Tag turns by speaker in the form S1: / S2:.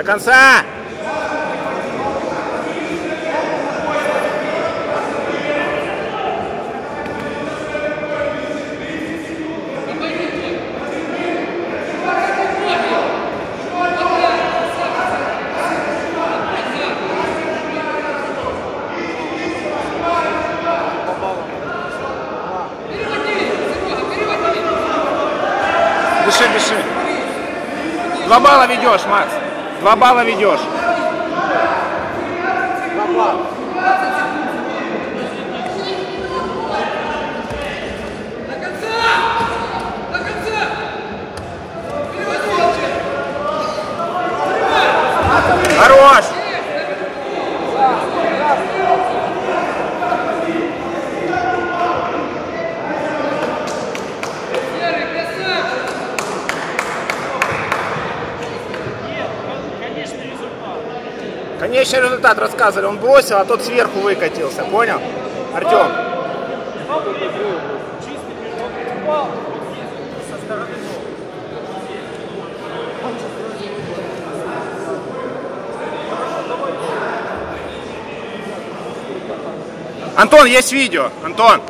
S1: До конца! Дыши, дыши. Два балла ведешь, Макс. Два балла ведешь. Хорош! Конечный результат рассказывали. Он бросил, а тот сверху выкатился. Понял? Артем. Антон, есть видео. Антон.